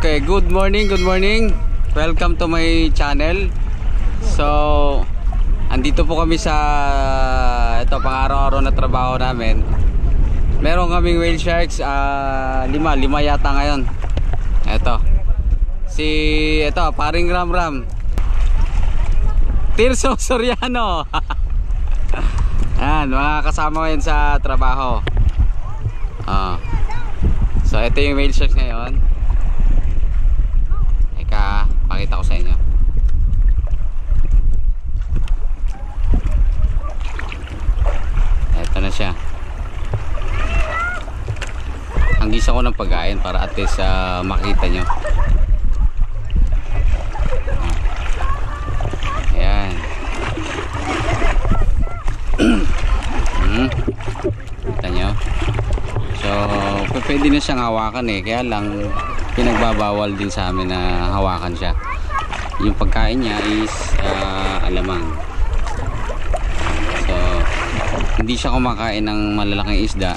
Okay, good morning, good morning. Welcome to my channel. So, andito po kami sa ito pang araw-araw na trabaho namin. Meron kaming whale sharks, ah, lima, lima yata ngayon. Ito. Si ito, paring Ram Ram. Tirso Soriano. Ayan, mga kasama ngayon sa trabaho. Ah. So, ito yung whale sharks ngayon. Eka, pakita ko sa inyo. Ito na siya. Hanggis ako ng pagkain para at least ah, makita nyo. Ayan. hmm. Kita nyo? So, pwede na siyang hawakan eh. Kaya lang, pinagbabawal din sa amin na hawakan siya. Yung pagkain niya is ah, alamang. So, hindi siya kumakain ng malalaking isda.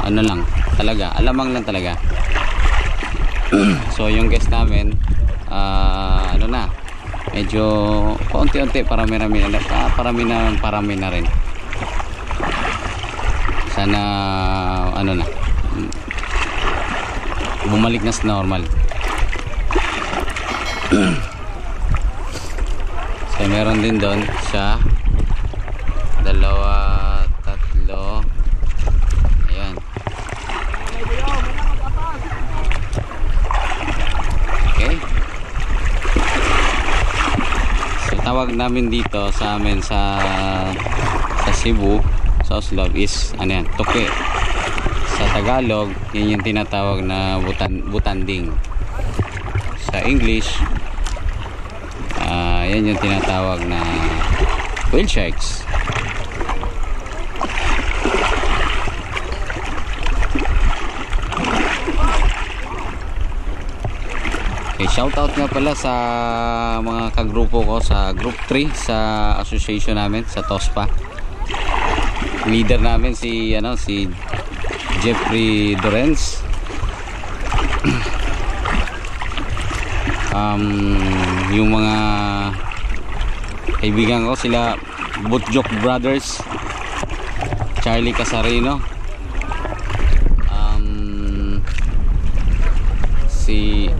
Ano lang, talaga, alamang lang talaga. so, yung guest namin, ah, ano na, medyo paunti-unti, parami-rami na, ah, parami na, parami na rin. Sana, ano na, bumalik na sa normal. so, meron din doon sa dalawa, tatlo, ayan. Okay. So, tawag namin dito sa amin sa sa Cebu, sa Oslov is ano yan, tuke. Sa Tagalog, yun yung tinatawag na butan, butanding. Sa English, yan yung tinatawag na whale sharks. Okay, shoutout nga pala sa mga kagrupo ko sa Group 3 sa association namin sa TOSPA. Leader namin si ano si Jeffrey Dorens. Um, yung mga kaibigan ko sila Butjok Brothers Charlie Casarino um, si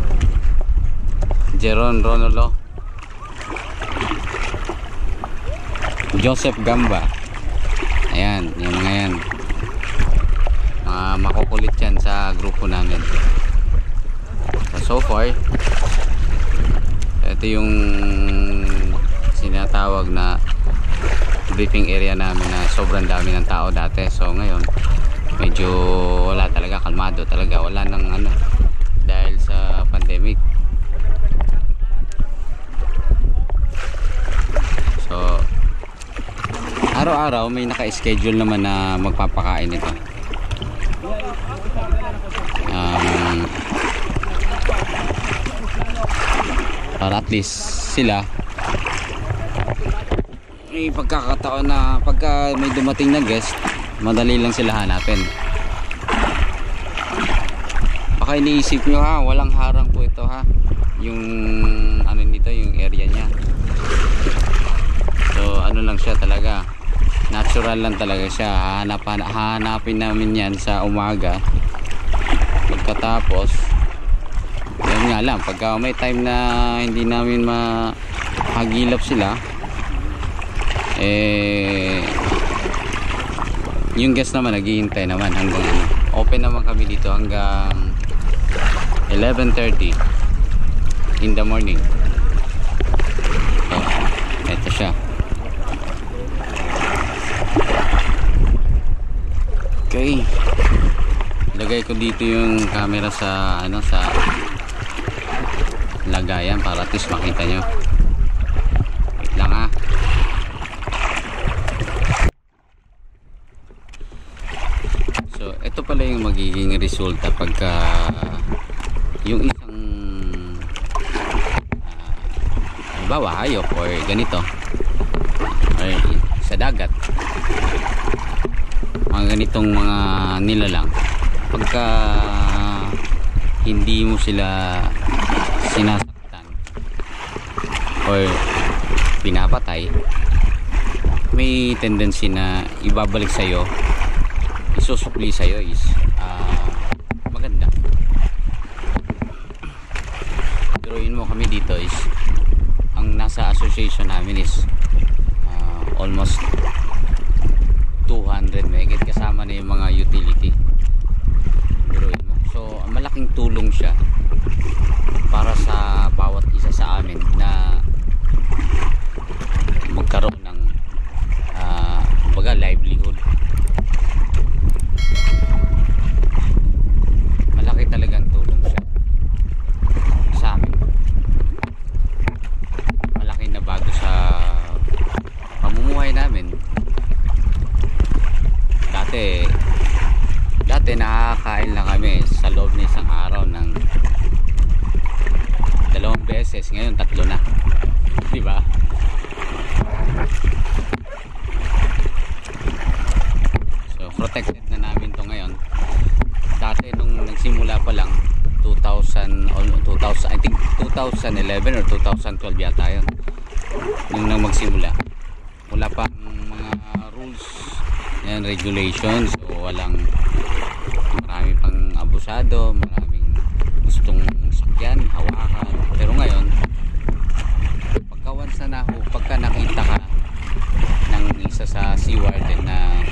Jeron Ronolo Joseph Gamba. Ayan yung mga yan. Mga makukulit yan sa grupo namin. So, so far ito yung sinatawag na briefing area namin na sobrang dami ng tao dati. So ngayon medyo wala talaga kalmado talaga. Wala nang ano dahil sa pandemic. So, araw-araw may naka-schedule naman na magpapakain ito. Um, para at least sila may pagkakataon na pagka may dumating na guest, madali lang sila hanapin. Baka iniisip nyo ha, walang harang po ito ha. Yung ano nito, yung area niya. So ano lang siya talaga Natural lang talaga siya Hahanap, Hahanapin namin yan sa umaga Pagkatapos nga lang Pagka may time na hindi namin mahagilap sila Eh Yung guest naman naghihintay naman hanggang ano. Open naman kami dito hanggang 11.30 In the morning. So, eto siya. Okay. Lagay ko dito yung camera sa ano sa lagayan para at least makita nyo. Wait lang ha. So, ito pala yung magiging resulta pagka yung isang uh, halimbawa hayop or ganito or dagat mga ganitong mga nilalang pagka hindi mo sila sinasaktan or pinapatay may tendency na ibabalik sa'yo isusukli sa'yo is ah, maganda. Drawin mo kami dito is ang nasa association namin is ah, almost 200 megit kasama na yung mga utility. Drawin mo. So malaking tulong siya para sa bawat isa sa amin na magkaroon ng ah, baga livelihood malaki talagang tulong siya sa amin malaki na bago sa pamumuhay namin dati dati nakakain lang kami sa loob ng isang araw ng dalawang beses ngayon tatlo na di ba so protected na namin to ngayon dati nung nagsimula pa lang 2000 al- 2000 I think 2011 or 2012 yata yun. Nung nang magsimula. Wala pang mga rules and regulations. So walang marami pang abusado maraming gustong sakyan hawakan. Pero ngayon pagka once na nahu pagka nakita ka ng isa sa sea warden na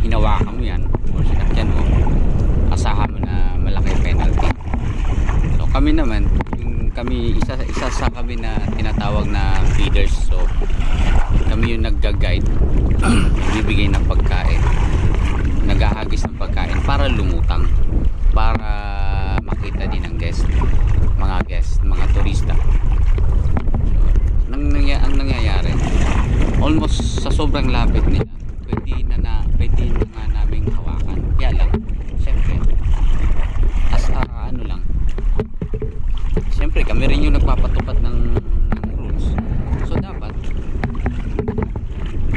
hinawakan mo yan o sinakyan mo asahan mo na malaki penalty so kami naman yung kami isa isa sa kami na tinatawag na feeders. So kami yung nagga-guide. Nagbibigay ng pagkain. Naghahagis ng pagkain para lumutang. Para makita din ng guest mga guest mga turista. So, nang, nangya, ang nangyayari almost sa sobrang lapit nila pwede na na pwede na nga naming hawakan. Kaya lang kami rin yung nagpapatupad ng, ng rules. So dapat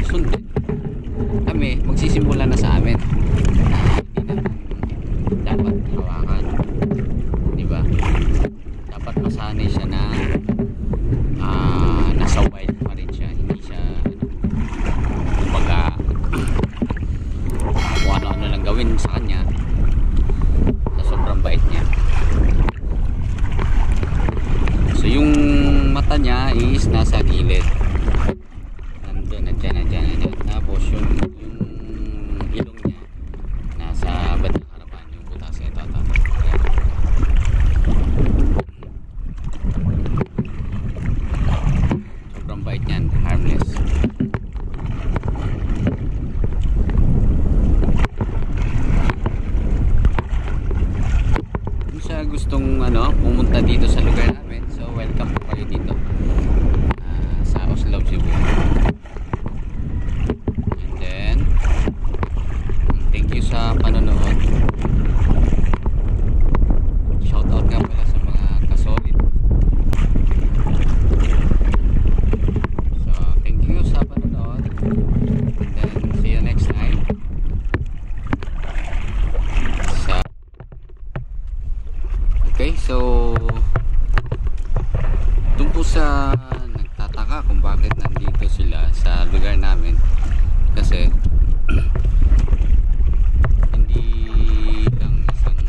sundin. Kami magsisimula na sa amin. Dapat hawakan. Di ba? Dapat masanay siya na ah, nasa wild pa rin siya hindi siya ano, kumbaga kung ano-ano lang gawin sa kanya sa sobrang bait niya so yung mata niya is nasa gilid nandun, nandyan, nandyan, nandyan tapos yung, yung ilong niya nasa bandang harapan yung butas ito, ito, ito. Ayan. sobrang bait niyan, harmless kung siya gustong ano, pumunta dito sa lugar namin so welcome po kayo dito Ah, sa Oslo, Cebu and then thank you sa panonood shout out nga pala sa mga kasolid so thank you sa panonood and then see you next time sa Okay, so doon po sa nagtataka kung bakit nandito sila sa lugar namin kasi hindi lang isang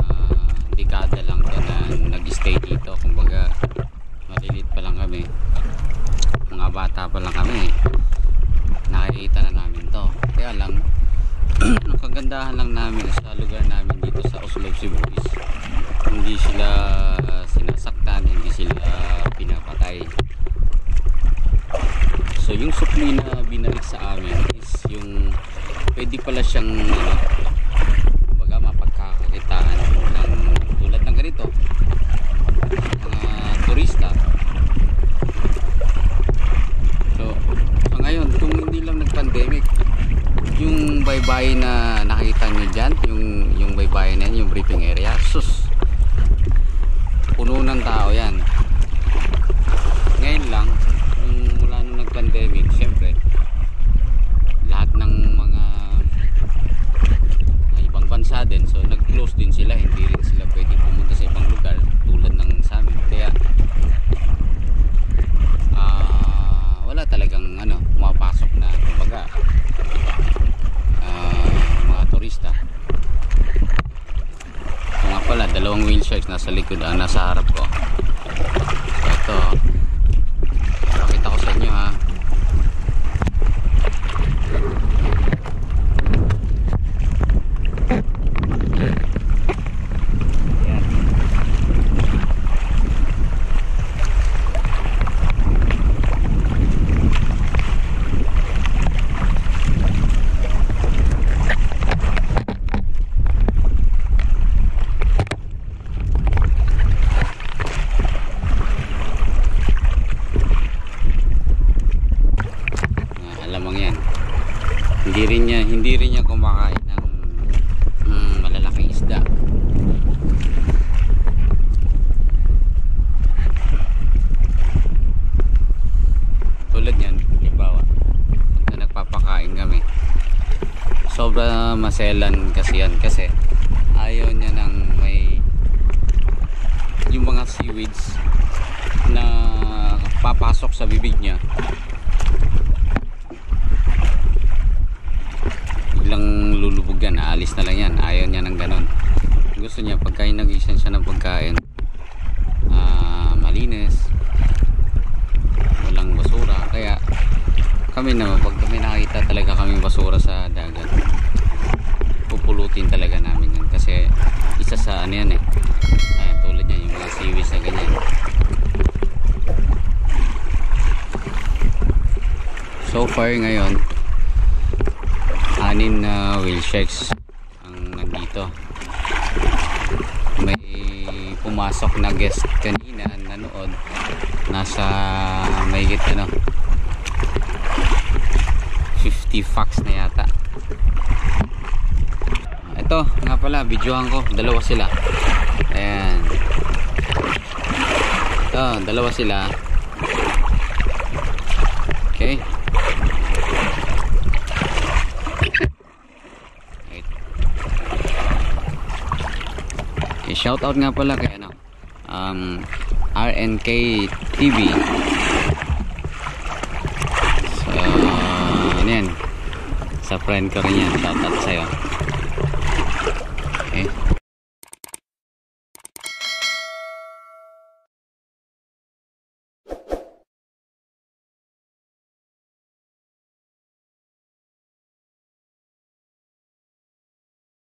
ah, dekada lang to na nag-stay dito. Kumbaga malilit pa lang kami. Mga bata pa lang kami. Nakikita na namin to. Kaya lang ang kagandahan lang namin sa lugar namin dito sa Oslo, Cebu is hindi sila sinasaktan, hindi sila pinapatay. So yung supli na binalik sa amin is yung pwede pala siyang ano, kumbaga mapagkakakitaan ng tulad ng ganito mga turista so, so ngayon kung hindi lang nag-pandemic yung baybay na nakita nyo dyan yung, yung baybay na yan, yung briefing area. Sus. Puno ng tao yan ngayon lang nung mula nung nag-pandemic pandemic, syempre, lahat ng mga uh, ibang bansa din, so nag-close din sila, hindi rin sila pwedeng pumunta sa ibang lugar tulad ng sa amin. Kaya, ah, wala talagang ano, pumapasok na kumbaga ah, mga turista. Ito nga pala, dalawang wheel sharks nasa likod, ah, nasa harap ko. So, ito, pakita ko sa inyo ha. Yan. Ah, alamang yan. Hindi rin niya hindi rin niya kumakain ng mm, malalaking isda. Tulad yan halimbawa pagka nagpapakain kami. Sobra maselan kasi yan kasi ayaw niya ng may yung mga seaweeds na papasok sa bibig niya lulubog yan aalis na lang yan. Ayaw niya ng ganon gusto niya pagka nagisan siya ng pagkain ah, malinis. Walang basura. Kaya kami naman pag kami nakita talaga kaming basura sa dagat pupulutin talaga namin yan. Kasi isa sa ano yan eh. Ayan, tulad yan yung mga seaweeds na ganyan. So far ngayon anin na wheel sharks ang nandito. May pumasok na guest kanina nanood. Nasa may ano 50 facts na yata. Ito nga pala videohan ko. Dalawa sila. Ayan. Ito dalawa sila okay Right. Okay, shout out nga pala kay ano, um, RNK TV. So, ano yan? Sa friend ko rin yan. Shout out sa'yo.